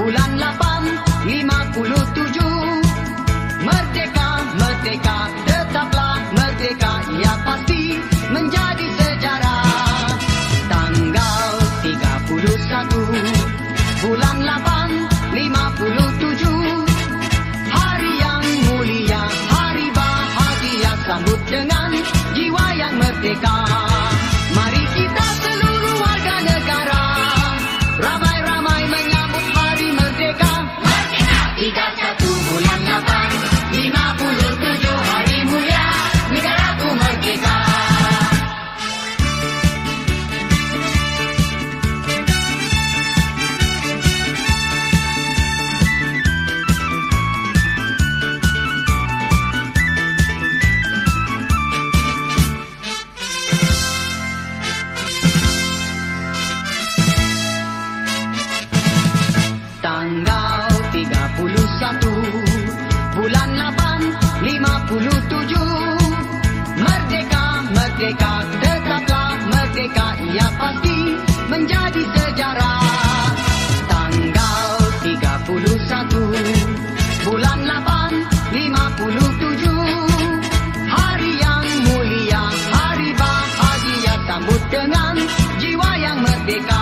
Bulan 8, 57 Merdeka, merdeka, tetaplah merdeka Ya pasti menjadi sejarah. Tanggal 31 Bulan 8, merdeka Tetaplah merdeka Ia pasti menjadi sejarah. Tanggal 31 Bulan 8 57 Hari yang mulia Hari bahagia Sambut dengan jiwa yang merdeka